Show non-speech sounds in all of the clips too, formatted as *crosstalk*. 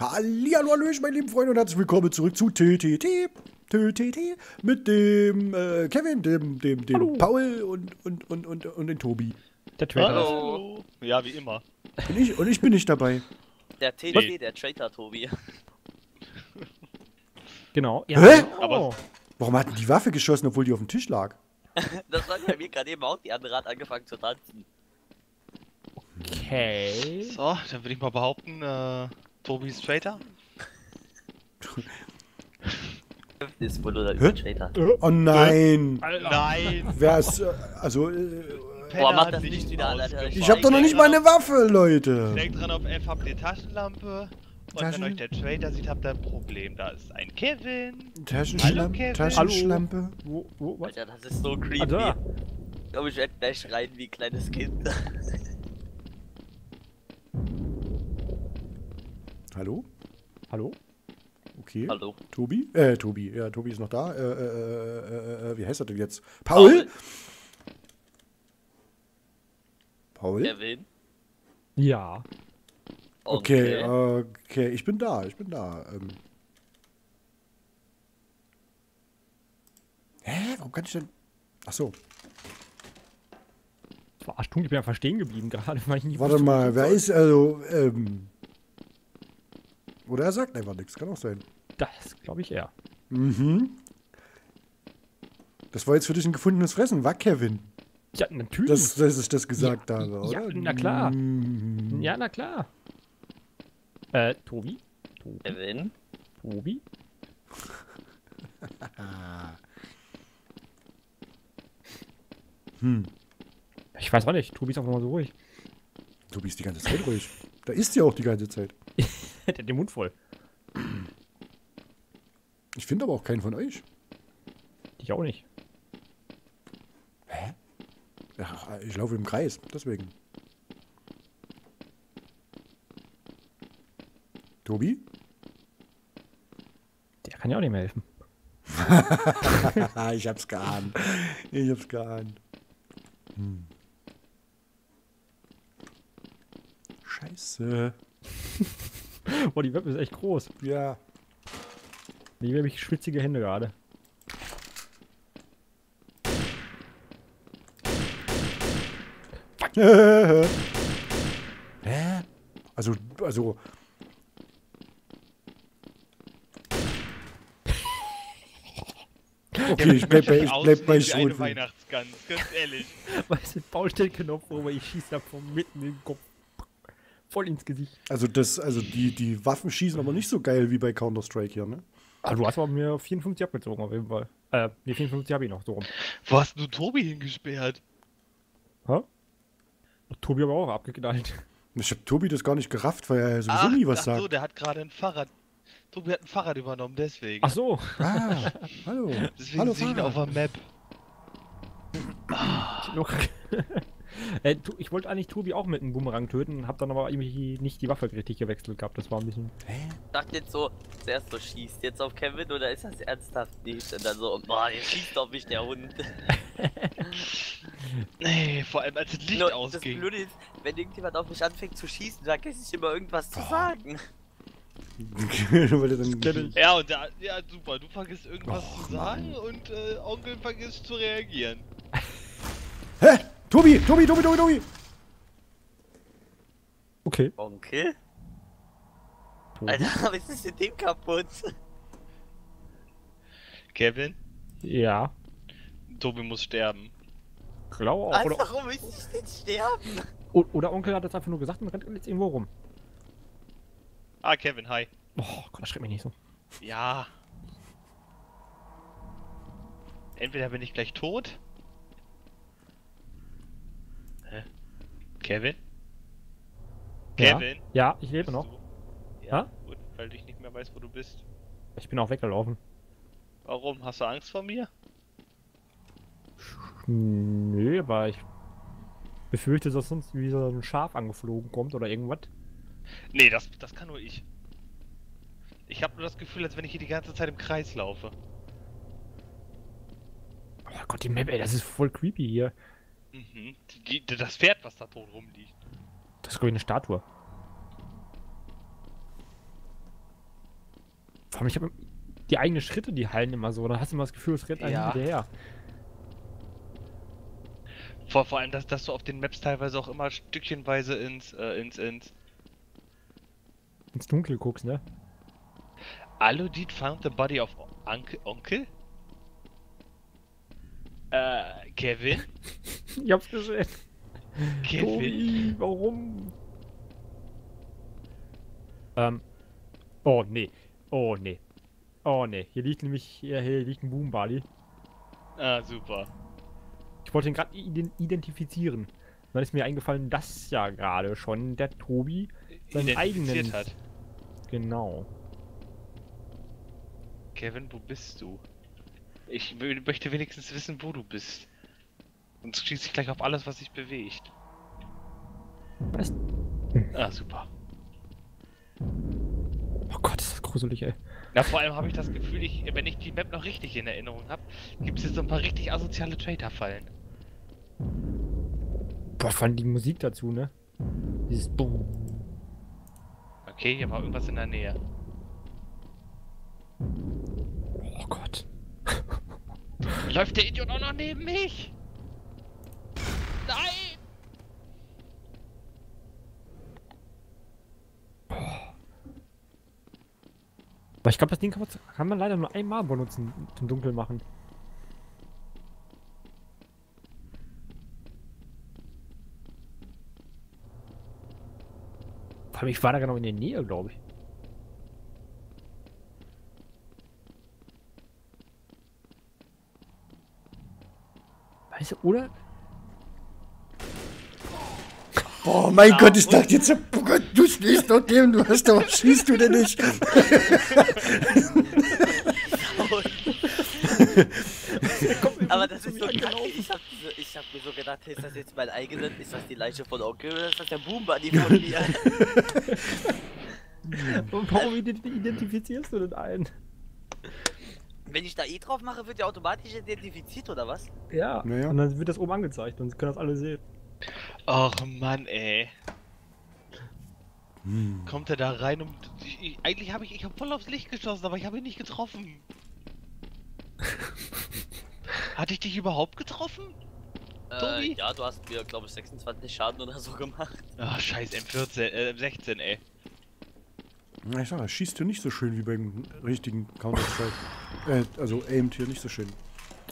Hallihallo, Hallöchen, meine lieben Freunde und herzlich willkommen zurück zu TTT. TTT mit dem äh, Kevin, dem, dem, dem Hallo. Paul und, und, und, und, und dem Tobi. Der Trader. Hallo. Ja, wie immer. Und ich, und ich bin nicht dabei. Der TT, der Traitor Tobi. Genau. Ja, Hä? Aber- Warum hat denn die Waffe geschossen, obwohl die auf dem Tisch lag? *laughs* Das war bei mir gerade eben auch, die andere hat angefangen zu tanzen. Okay. So, dann würde ich mal behaupten, äh, Tobi ist Traitor. Ist wohl oder Hä? Traitor. Oh nein! Nein! Wer ist. Äh, also. Äh, Boah, mach das Licht wieder an, Alter. ich hab doch noch nicht mal eine Waffe, Leute! Denkt dran auf F habt ihr Taschenlampe. Und Taschen- wenn euch der Traitor sieht, habt ihr ein Problem. Da ist ein Kevin. Hallo, Taschenschlampe. Kevin. Taschenschlampe. Wo, wo, was? Alter, das ist so creepy. Ah, da. Ich glaube, ich werde gleich schreien wie ein kleines Kind. Hallo? Hallo? Okay. Hallo. Tobi? Äh, Tobi. Ja, Tobi ist noch da. Äh, äh, äh, äh, wie heißt er denn jetzt? Paul? Paul? Kevin. Ja. Okay, okay, ich bin da, ich bin da. Ähm. Hä, warum kann ich denn... Ach so, Das war arschtunkel, ich bin einfach stehen geblieben gerade, weil ich nicht warte mal, wer ist also, ähm... Oder er sagt einfach nichts, kann auch sein. Das glaube ich eher. Mhm. Das war jetzt für dich ein gefundenes Fressen, war Kevin, Ja, natürlich. dass, dass ich das gesagt Ja, habe, ja, oder? na klar. Mhm. ja, na klar. Äh, Tobi? Tobi? Kevin. Tobi? *laughs* Hm. Ich weiß auch nicht, Tobi ist einfach mal so ruhig. Du bist die ganze Zeit ruhig. Da ist ja auch die ganze Zeit. *laughs* Der hat den Mund voll. Ich finde aber auch keinen von euch. Ich auch nicht. Hä? Ja, ich laufe im Kreis, deswegen. Tobi? Der kann ja auch nicht mehr helfen. *laughs* ich hab's geahnt. Ich hab's geahnt. Hm. Scheiße. *laughs* Boah, die Web ist echt groß. Ja. Die habe ich schwitzige Hände gerade. *laughs* Hä? Also, also. *laughs* Okay, ich bleib bei, ich bleib bei eine Schrotflinte. Weihnachtsgans, ganz ehrlich. Weißt du, Paul stellt Knopf, wo ich schieße da von mitten in den Kopf. Voll ins Gesicht. Also das, also die, die Waffen schießen aber nicht so geil wie bei Counter-Strike hier, ne? Ah, du hast aber mir 54 abgezogen auf jeden Fall. Äh, nee, 54 habe ich noch, so rum. Wo hast du Tobi hingesperrt? Hä? Tobi aber auch abgeknallt. Ich hab Tobi das gar nicht gerafft, weil er sowieso Ach, nie was ach sagt. so, der hat gerade ein Fahrrad. Tobi hat ein Fahrrad übernommen, deswegen. Ach so. Ah, hallo. deswegen hallo, sehe ich ihn auf der Map. Noch- äh, ich wollte eigentlich Tobi auch mit einem Bumerang töten, hab dann aber irgendwie nicht die Waffe richtig gewechselt gehabt. Das war ein bisschen. Ich dachte jetzt so, zuerst so schießt jetzt auf Kevin oder ist das ernsthaft nicht? Und dann so, boah, der schießt auf mich, der Hund. *laughs* Nee, vor allem als das Licht Nur, das ausging. Blöde ist, wenn irgendjemand auf mich anfängt zu schießen, dann vergesse ich immer irgendwas zu sagen. *laughs* Ja, und da, ja, super, du vergisst irgendwas Och, zu sagen und äh, Onkel vergisst zu reagieren. Hä? Tobi, Tobi, Tobi, Tobi, Tobi. Okay. Onkel? Tobi. Alter, *laughs* was ist mit dem kaputt? Kevin, Ja. Tobi muss sterben. Glaube auch. Oder, warum muss ich denn sterben? o- oder Onkel hat das einfach nur gesagt und rennt jetzt irgendwo rum. Ah, Kevin, hi. Oh Gott, das schreckt mich nicht so. Ja. Entweder bin ich gleich tot. Hä? Kevin? Ja. Kevin? Ja, ich lebe noch. du? Ja, Ha? gut, weil ich nicht mehr weiß, wo du bist. Ich bin auch weggelaufen. Warum? Hast du Angst vor mir? Nö, aber ich befürchte, dass sonst wieder ein Schaf angeflogen kommt oder irgendwas. Nee, das, das kann nur ich. Ich habe nur das Gefühl, als wenn ich hier die ganze Zeit im Kreis laufe. Oh Gott, die Map, ey, das ist voll creepy hier. Mhm. Die, die, das Pferd, was da tot rumliegt. Das ist, glaube ich, eine Statue. Vor allem, ich habe die eigenen Schritte, die heilen immer so. Dann hast du immer das Gefühl, es rennt einem Ja. hinterher. Vor, vor allem, dass, dass du auf den Maps teilweise auch immer stückchenweise ins, äh, ins, ins. Ins Dunkel guckst, ne? Aludit found the body of Uncle. Onkel? Äh, Kevin? *laughs* *laughs* Ich hab's gesehen. Kevin? Tobi, warum? Ähm. Oh, nee. Oh, nee. Oh, nee. Hier liegt nämlich, hier, hier liegt ein Boombali. Ah, super. Ich wollte ihn gerade ident identifizieren. Dann ist mir eingefallen, dass ja gerade schon der Tobi seinen eigenen... hat. Genau. Kevin, wo bist du? Ich möchte wenigstens wissen, wo du bist. Sonst schieße ich gleich auf alles, was sich bewegt. Was? Ah, super. Oh Gott, ist das gruselig, ey. Na, vor allem habe ich das Gefühl, ich, wenn ich die Map noch richtig in Erinnerung habe, gibt es jetzt so ein paar richtig asoziale Traitor-Fallen. Boah, allem die Musik dazu, ne? Dieses Boom. Okay, hier war irgendwas in der Nähe. Oh Gott. *laughs* Läuft der Idiot auch noch neben mich? Nein! Aber ich glaube, das Ding kann man, kann man leider nur einmal benutzen, zum Dunkel machen. Vor allem, ich war da genau in der Nähe, glaube ich. Weißt du, oder? Oh mein Gott, ich dachte jetzt, du schießt doch dem, du hast doch, schießt du denn nicht? Aber das ist so kacke. Ich hab, diese, ich hab mir so gedacht, hey, ist das jetzt mein eigenes? Ist das die Leiche von Onkel oder ist das der Boom Buddy von *laughs* mir? Und warum ident- identifizierst du denn einen? Wenn ich da E drauf mache, wird der automatisch identifiziert oder was? Ja. Naja. Und dann wird das oben angezeigt und sie können das alle sehen. Och Mann, ey. Hm. Kommt er da rein und. Ich, ich, eigentlich habe ich. Ich habe voll aufs Licht geschossen, aber ich habe ihn nicht getroffen. *laughs* Hatte ich dich überhaupt getroffen? Äh, ja, du hast mir, glaube ich, 26 Schaden oder so gemacht. Ah, scheiß M14, äh, M16, ey. Na, ich sag, er schießt hier nicht so schön wie beim richtigen Counter-Strike. Äh, also aimt hier nicht so schön.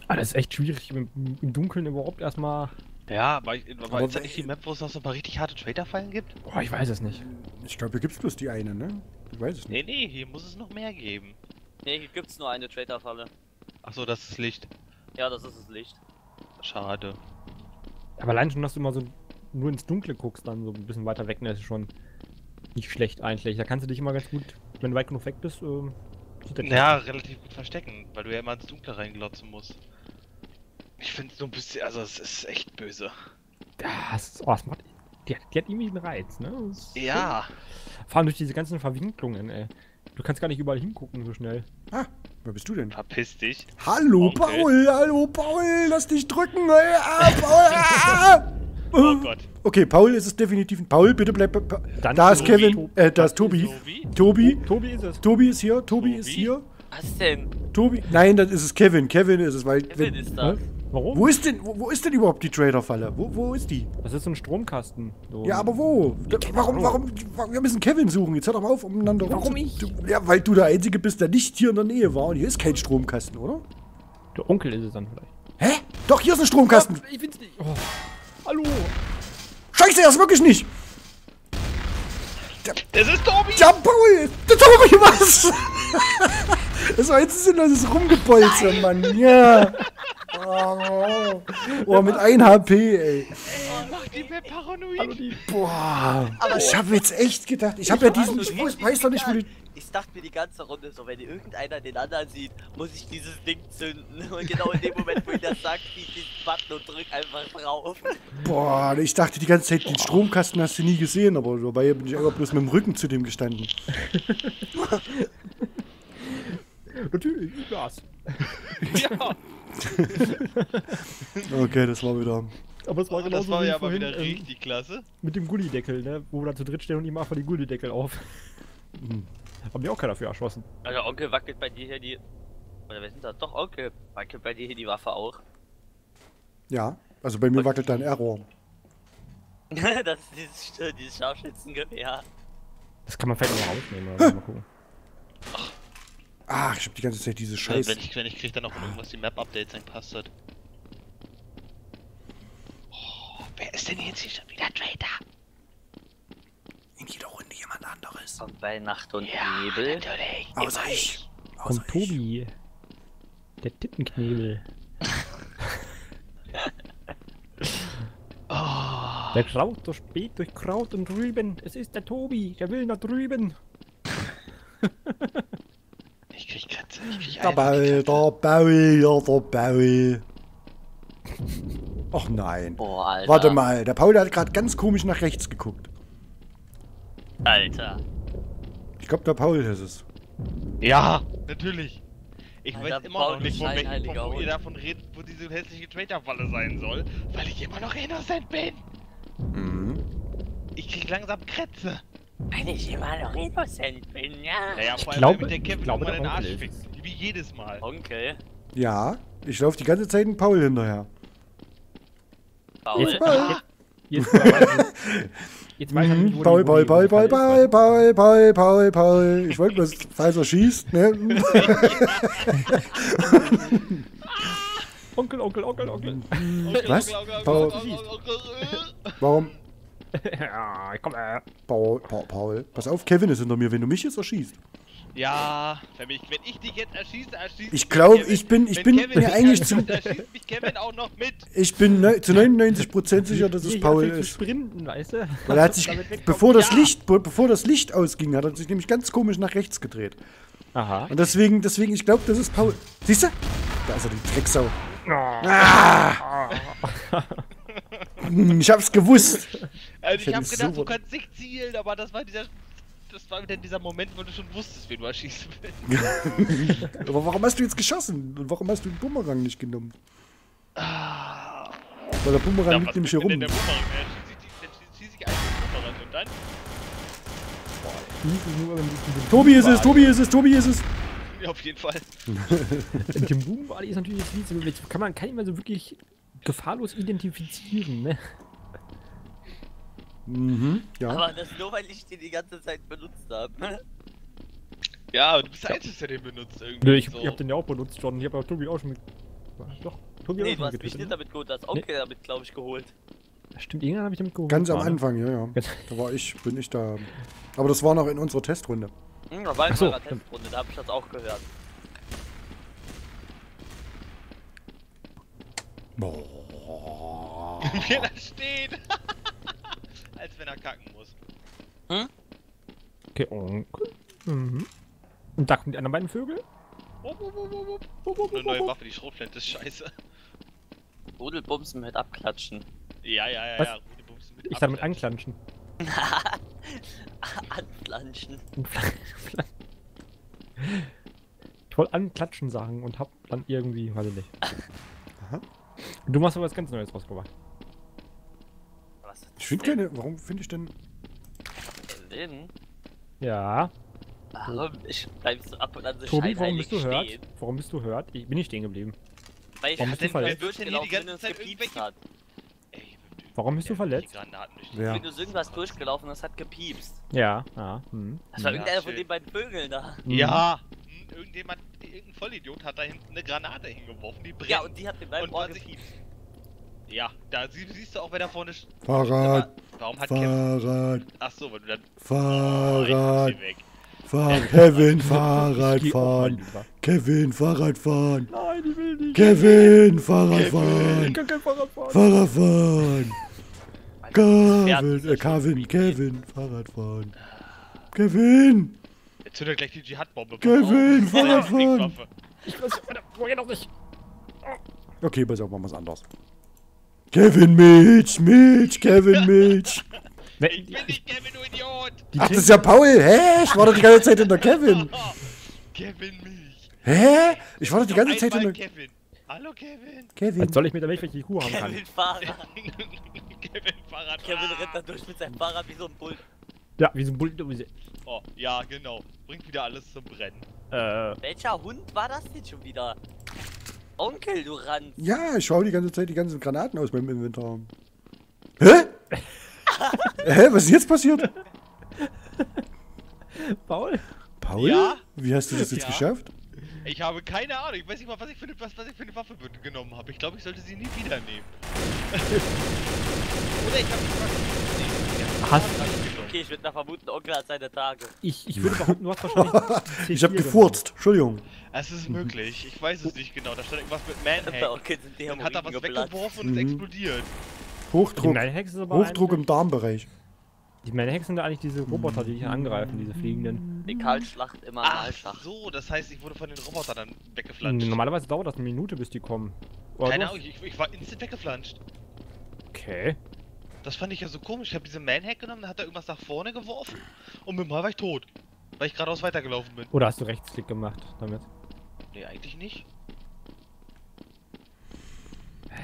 Ah, das ist echt schwierig, im, im Dunkeln überhaupt erstmal. Ja, aber, ich, aber, Aber ist das nicht die Map, wo es noch so ein paar richtig harte Trader-Fallen gibt? Boah, ich weiß es nicht. Ich glaube, hier gibt's bloß die eine, ne? Ich weiß es nicht. Nee, nee, hier muss es noch mehr geben. Nee, hier gibt's nur eine Traitor-Falle. Achso, das ist Licht. Ja, das ist das Licht. Schade. Aber allein schon, dass du immer so nur ins Dunkle guckst, dann so ein bisschen weiter weg, ne, ist schon nicht schlecht eigentlich. Da kannst du dich immer ganz gut, wenn du weit genug weg bist, ähm, Ja, relativ gut verstecken, weil du ja immer ins Dunkle reinglotzen musst. Ich finde so ein bisschen, also es ist echt böse. Es, ist- oh, es macht, die, hat- die hat irgendwie einen Reiz, ne? Das ist Ja. schon- Vor allem durch diese ganzen Verwinklungen, ey. Du kannst gar nicht überall hingucken so schnell. Ah, wer bist du denn? Verpiss dich. Hallo, Onkel. Paul! Hallo, Paul! Lass dich drücken! ey, Ah, Paul! Ah! Oh Gott. Okay, Paul ist es definitiv. Paul, bitte bleib. Pa Dann da ist Tobi. Kevin. Äh, da ist Tobi. Tobi? Tobi. Tobi ist es. Tobi ist hier. Tobi, ist Tobi? hier. Was denn? Tobi. Nein, das ist es Kevin. Kevin ist es, weil. Kevin wenn, ist da. Hä? Warum? wo ist denn, wo, wo ist denn überhaupt die Trader-Falle? Wo, wo ist die? Das ist so ein Stromkasten. So. Ja, aber wo? Da, warum, warum, warum? Wir müssen Kevin suchen. Jetzt hör doch mal auf, umeinander Warum rumzu- ich? Du, ja, weil du der Einzige bist, der nicht hier in der Nähe war. Und hier ist kein Stromkasten, oder? Der Onkel ist es dann vielleicht. Hä? Doch, hier ist ein Stromkasten. Ich find's nicht. Oh. Hallo. Scheiße, er ist wirklich nicht. Das ist Tobi! Ja, Paul! Der Tobi, was? *laughs* Das war jetzt sinnloses Rumgebolze, Mann. Ja. Oh, oh, mit 1 HP, ey. Mach die Map paranoid! Boah. Ich habe jetzt echt gedacht. Ich habe ja diesen. Ich weiß, weiß doch nicht, wo die. Ich dachte mir die ganze Runde so, wenn irgendeiner den anderen sieht, muss ich dieses Ding zünden. Und genau in dem Moment, wo ich das sagt, ziehe ich diesen Button und drück einfach drauf. Boah, ich dachte die ganze Zeit, den Stromkasten hast du nie gesehen, aber dabei bin ich einfach bloß mit dem Rücken zu dem gestanden. *laughs* Natürlich, Gas. *laughs* Ja, *laughs* Okay, das war wieder. Aber es war oh, genauso das war wie ja aber wieder ähm, richtig klasse. mit dem Gullideckel, ne? Wo wir da zu dritt stehen und ihm einfach die Gullideckel auf. Hm. Aber Hab ich auch keiner für erschossen. Also Onkel wackelt bei dir hier die. Oder wer sind das? Doch, Onkel wackelt bei dir hier die Waffe auch. Ja, also bei mir wackelt dein Error. *laughs* das ist dieses, dieses Scharfschützengewehr. Das kann man vielleicht noch rausnehmen. Oder? Mal gucken. Ach, ich hab die ganze Zeit diese Also Scheiße. wenn ich, wenn ich krieg dann noch irgendwas die Map-Updates angepasst hat. Oh, wer ist denn jetzt hier schon wieder Traitor? In jeder Runde jemand anderes. Kommt bei Nacht und Nebel. natürlich. Außer ich. Außer Kommt ich. Tobi. Der Tittenknebel. Oh, Der Kraut so spät durch Kraut und Rüben. Es ist der Tobi. Der will nach drüben. *laughs* ich krieg Kratzer, ich krieg Der Ball, der Ball, ja, der Ball. Ach nein. Boah, Alter. Warte mal, der Paul hat gerade ganz komisch nach rechts geguckt. Alter. Ich glaube, der Paul ist es. Ja, natürlich. Ich Alter, weiß immer Paul, noch nicht, welchem scheinheiliger Punkt ihr davon redet, wo diese hässliche Traitor-Falle sein soll, weil ich immer noch innocent bin. Mhm. Ich krieg langsam Krätze. Wenn ich immer noch innocent bin, ja. Naja, vor allem, glaube- weil mit der ich Kevin glaube, immer den Arsch ist Wie jedes Mal. Onkel. Ja, ich laufe die ganze Zeit dem Paul hinterher. Paul. Jetzt, Paul. jetzt, weiß ich *laughs* nicht, wo Paul, die- wo Paul, die Paul, Paul, Paul, Paul, Paul, Paul, Paul. Ich wollte bloß, falls er schießt, ne? *laughs* Onkel, Onkel, Onkel, Onkel. Was? Paul, warum? Ja, komm, äh. Paul, Paul, Paul. Pass auf, Kevin ist hinter mir, wenn du mich jetzt erschießt. Ja, wenn, mich, wenn ich dich jetzt erschieße, erschießt Ich mich glaub, Kevin. ich bin- ich wenn bin Kevin mir eigentlich zu- mich Kevin auch noch mit. Ich bin ne, zu 99% sicher, dass es Hier, Paul anfängt zu ist. sprinten, weißt du? Weil er hat sich, bevor das, Ja. Licht, be- bevor das Licht ausging, hat er sich nämlich ganz komisch nach rechts gedreht. Aha. Und deswegen, deswegen, ich glaube, das ist Paul. Siehst du? Da ist er, die Drecksau. Ah. *laughs* *laughs* Ich hab's gewusst. Also Ich ich, hab gedacht, so- du kannst nicht zielen, aber das war dieser. Das war wieder dieser Moment, wo du schon wusstest, wen du erschießen willst. *laughs* Aber warum hast du jetzt geschossen? Und warum hast du den Bumerang nicht genommen? Ah. Weil der Bumerang Ja, liegt nämlich hier denn rum. Der Bumerang, dann schieße ich, dann schieße ich einfach den Bumerang und dann. Tobi ist es, Tobi ist es, Tobi ist es. Ja, auf jeden Fall. *laughs* Den Boom-Bali ist natürlich jetzt nicht so, jetzt kann man kann immer so wirklich gefahrlos identifizieren, ne? Mhm, ja. Aber das nur, weil ich den die ganze Zeit benutzt habe. *laughs* Ja, aber du bist der Einzige, der den benutzt irgendwie. Nö, ich, so. ich hab den ja auch benutzt schon. Ich hab aber Tobi auch schon mit. Doch, Tobi Nee, auch du schon hast mich nicht ne? damit geholt, du hast Onkel damit, glaube ich, geholt. Stimmt, irgendwann habe ich damit geholt. Ganz am war? Anfang, ja, ja. Da war ich, bin ich da. Aber das war noch in unserer Testrunde. Hm, da war in so, stimmt. Testrunde, da habe ich das auch gehört. Boah. Wie er da steht. *laughs* Als wenn er kacken muss. Okay, Onkel. Mhm. Und da kommen die anderen beiden Vögel. Eine neue Waffe, die Schrotflinte ist scheiße. Rudelbumsen mit abklatschen. Ja, ja, ja, Was? ja. Rudi Bumsen mit Ich damit anklatschen. Anflanschen. Und *laughs* fla- *laughs* fla- Ich wollte anklatschen sagen und hab dann irgendwie, weiß ich nicht. Aha. Du machst aber was ganz Neues rausgebracht. Was ist Ich finde keine. Warum finde ich denn. denn? Ja. Warum ich bleib so ab und an so Tobi, warum bist du hört? stehen? Warum bist du hört? Ich bin nicht stehen geblieben. Weil ich Warum bist du verletzt? Denn hier die ganze Zeit irgendwelche- hat. Ey, Warum bist du verletzt? Ja. Wenn du so irgendwas durchgelaufen und es hat gepiepst. Ja, ja. Hm. Das war Ja, irgendeiner von schön. den beiden Vögeln da. Mhm. Ja, hm, irgendjemand, irgendein Vollidiot hat da hinten eine Granate hingeworfen, die brennt. Ja, und die hat was ich- gepiepst. Ja, da sie- siehst du auch, wer da vorne sch- Fahrrad, Warum hat Kevin. Fahrrad, Ach so, weil du dann. Oh, Fahrrad, *laughs* ich geh weg. Fahrrad. Kevin, Ich Fahrrad fahren. Kevin, Fahrrad fahren. Nein, ich will nicht. Kevin, Fahrrad Ich fahren. kann kein Fahrrad fahren. Fahrrad fahren. Kevin, äh, Kevin. Kevin, Fahrrad fahren. Kevin, zündet gleich die Dschihad-Bombe. Kevin, Pass auf. Fahrrad fahren. Waffe. Ich weiß, woher noch nicht? Okay, pass auf, machen wir's anders. Kevin Milch, Milch, Kevin Milch. *laughs* Ne, Ich bin nicht Kevin, du Idiot! die Ach, das ist ja Paul. Hä? Ich war doch die ganze Zeit hinter Kevin. *laughs* Kevin Milch. Hä? Ich war doch die ganze Zeit hinter Kevin. Hallo Kevin. Kevin. Was soll ich mit der Milch, welche die Kuh haben *laughs* kann? Kevin Fahrer. Kevin Fahrrad. Kevin Ah. rennt da durch mit seinem Fahrrad wie so ein Bull. Ja, wie so ein Bulldozer. Oh, ja, genau. Bringt wieder alles zum Brennen. Äh, Welcher Hund war das denn schon wieder? Onkel, du Ranz. Ja, ich schau die ganze Zeit die ganzen Granaten aus meinem Inventar. *laughs* Hä? Hä? Was ist jetzt passiert? Paul? Paul? Ja? Wie hast du das jetzt Ja. geschafft? Ich habe keine Ahnung. Ich weiß nicht mal, was ich für eine, was, was ich für eine Waffe genommen habe. Ich glaube, ich sollte sie nie wieder nehmen. Oder ich Waffe nicht Hast- Okay, ich würde nach vermuten, Onkel hat seine Tage. Ich, ich würde behaupten, du hast wahrscheinlich. *laughs* Ich hab C4 gefurzt. Entschuldigung. Es ist möglich. Ich weiß es nicht genau. Da stand irgendwas mit Manhack. *laughs* Sind die Dann hat er was weggeworfen und es Mhm. explodiert. Hochdruck. Die Manhex ist aber Hochdruck im Darmbereich. Die Manhex sind da eigentlich diese Roboter, die dich angreifen, diese fliegenden. Die Kaltschlacht immer Ach so, das heißt, ich wurde von den Robotern dann weggeflanscht. Normalerweise dauert das eine Minute, bis die kommen. Oder Keine Ahnung, ich, ich war instant weggeflanscht. Okay. Das fand ich ja so komisch. Ich habe diese Manhack genommen, dann hat er irgendwas nach vorne geworfen und mit dem Mal war ich tot. Weil ich geradeaus weitergelaufen bin. Oder hast du Rechtsklick gemacht damit? Nee, eigentlich nicht.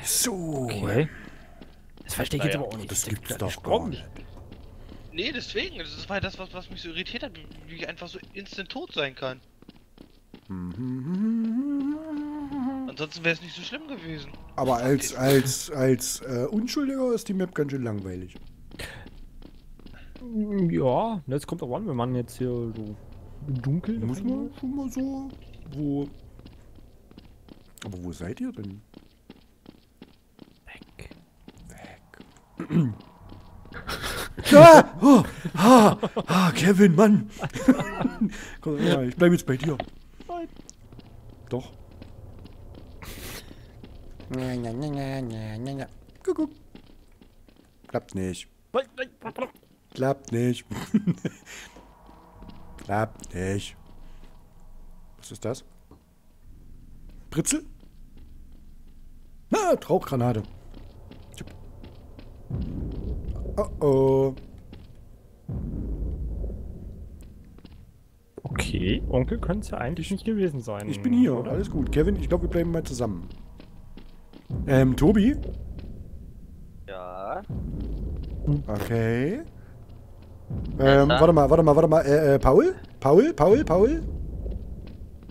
So. Okay. Das verstehe ich jetzt aber auch nicht. Das gibt's der doch gar nicht. Nee, deswegen. Das war das, was, was mich so irritiert hat, wie ich einfach so instant tot sein kann. Ansonsten wäre es nicht so schlimm gewesen. Aber als, als, als äh, Unschuldiger ist die Map ganz schön langweilig. Ja, jetzt kommt auch an, wenn man jetzt hier so im Dunkeln. Muss man schon mal so. Wo. Aber wo seid ihr denn? Weg. Weg. *clears throat* ah, oh, ah, ah, Kevin, Mann. *laughs* Komm, ja, ich bleib jetzt bei dir. Nein. Doch. Ja, ja, ja, ja, ja, ja. Kuckuck. Klappt nicht. Klappt nicht. *laughs* Klappt nicht. Was ist das? Britzel? Na, Rauchgranate. Tipp. Oh oh. Okay, Onkel könnte es ja eigentlich nicht gewesen sein. Ich bin hier. oder? Alles gut. Kevin, ich glaube, wir bleiben mal zusammen. Ähm, Tobi? Ja. Okay. Ähm, warte mal, warte mal, warte mal. Äh, äh, Paul? Paul? Paul? Paul?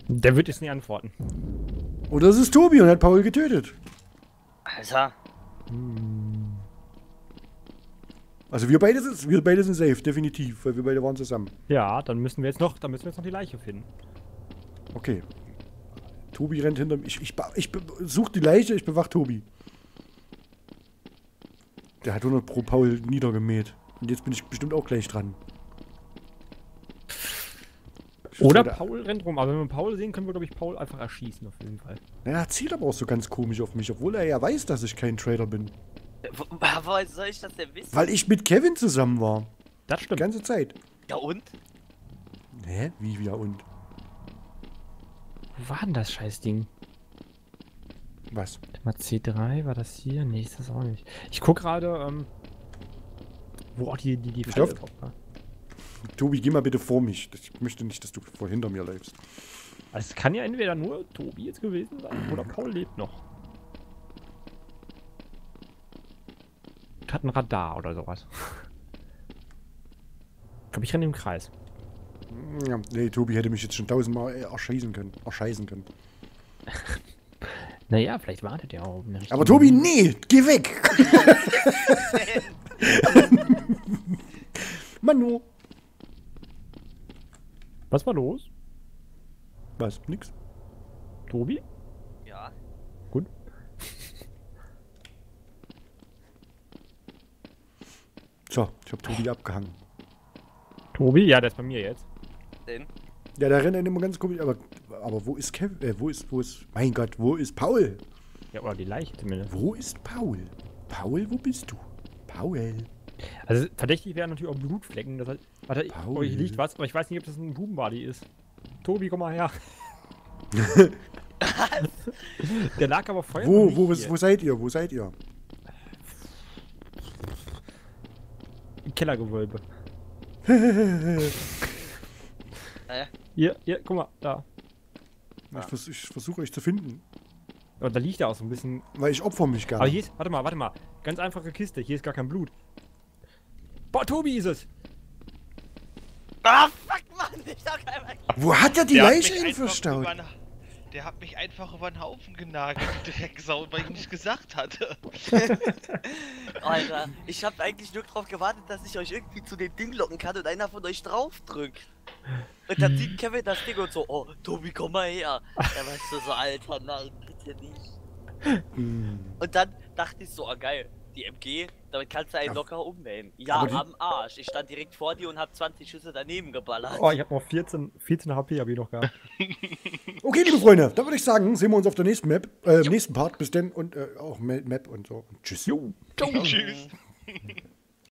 Der wird jetzt nicht antworten. Oder es ist Tobi und hat Paul getötet. Alter. Also wir beide sind, wir beide sind safe, definitiv, weil wir beide waren zusammen. Ja, dann müssen wir jetzt noch, dann müssen wir jetzt noch die Leiche finden. Okay. Tobi rennt hinter mir. Ich, ich, ich be- such die Leiche, ich bewach Tobi. Der hat 100 pro Paul niedergemäht. Und jetzt bin ich bestimmt auch gleich dran. Oder Paul rennt rum. Aber wenn wir Paul sehen, können wir, glaube ich, Paul einfach erschießen, auf jeden Fall. Na, Er zielt aber auch so ganz komisch auf mich, obwohl er ja weiß, dass ich kein Trader bin. *laughs* Woher soll ich das denn wissen? Weil ich mit Kevin zusammen war. Das Die stimmt. ganze Zeit. Ja und? Hä? Wie, wie, ja und? Wo war denn das Scheißding? Was? Mal C3, war das hier? Nee, ist das auch nicht. Ich guck gerade, ähm, wo auch die, die, die Falle drauf war. Tobi, geh mal bitte vor mich. Ich möchte nicht, dass du vor hinter mir läufst. Also es kann ja entweder nur Tobi jetzt gewesen sein oder Paul lebt noch. Hat ein Radar oder sowas. *laughs* Ich glaube, ich renne im Kreis. Ja, nee, Tobi hätte mich jetzt schon tausendmal erschießen können. Erscheißen können. *laughs* Naja, vielleicht wartet er auch. Aber Tobi, nee, geh weg! *laughs* Manu. Was war los? Was? Nix? Tobi? Ja. Gut. So, ich hab Tobi abgehangen. Tobi? Ja, der ist bei mir jetzt. Denn? Ja, da rennt er immer ganz komisch. Aber, aber wo ist Kevin? Äh, wo ist, wo ist. Mein Gott, wo ist Paul? Ja, oder die Leiche zumindest. Wo ist Paul? Paul, wo bist du? Paul. Also verdächtig wären natürlich auch Blutflecken. Das heißt, warte, Paul. oh, hier liegt was, aber ich weiß nicht, ob das ein Bubenbody ist. Tobi, komm mal her. *laughs* Der lag aber vorher noch Wo, wo, wo seid ihr? Wo seid ihr? Im Kellergewölbe. *laughs* Hier, hier, guck mal, da. Ich, vers ich versuche euch zu finden. Oh, da liegt er auch so ein bisschen. Weil ich opfer mich gerne. Aber hier ist, warte mal, warte mal. Ganz einfache Kiste. Hier ist gar kein Blut. Boah, Tobi ist es. Ah, fuck, Mann, ich hab einmal. Wo hat er die Der Leiche hin verstaut? Der hat mich einfach über den Haufen genagelt, die Drecksau, weil ich nicht gesagt hatte. *laughs* Alter, ich hab eigentlich nur darauf gewartet, dass ich euch irgendwie zu dem Ding locken kann und einer von euch draufdrückt. Und dann sieht Kevin das Ding und so, oh, Tobi, komm mal her. Er weißt du so, Alter, nein, bitte nicht. Hm. Und dann dachte ich so, ah geil, die MG, damit kannst du einen Ja. locker umnehmen. Ja, die- am Arsch. Ich stand direkt vor dir und hab 20 Schüsse daneben geballert. Oh, ich habe noch 14, 14 HP habe ich noch gehabt. *laughs* Okay, liebe Freunde, dann würde ich sagen, sehen wir uns auf der nächsten Map, äh, im nächsten Part. Bis denn und äh, auch Ma- Map und so. Tschüss. Jo. Tschüss. *laughs*